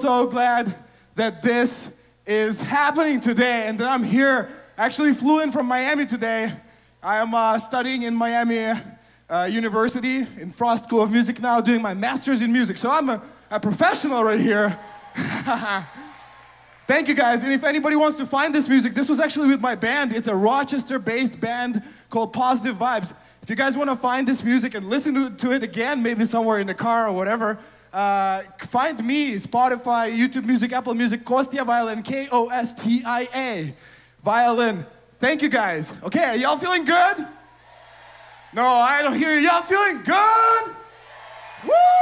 so glad that this is happening today and that I'm here. Actually, flew in from Miami today. I am uh, studying in Miami uh, University in Frost School of Music now, doing my master's in music. So I'm a, a professional right here. Thank you guys. And if anybody wants to find this music, this was actually with my band. It's a Rochester based band called Positive Vibes. If you guys want to find this music and listen to it again, maybe somewhere in the car or whatever, uh, find me, Spotify, YouTube Music, Apple Music, Kostia Violin, K O S T I A. Violin. Thank you guys. Okay, are y'all feeling good? No, I don't hear you. Y'all feeling good? Woo!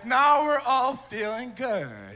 Right, now we're all feeling good.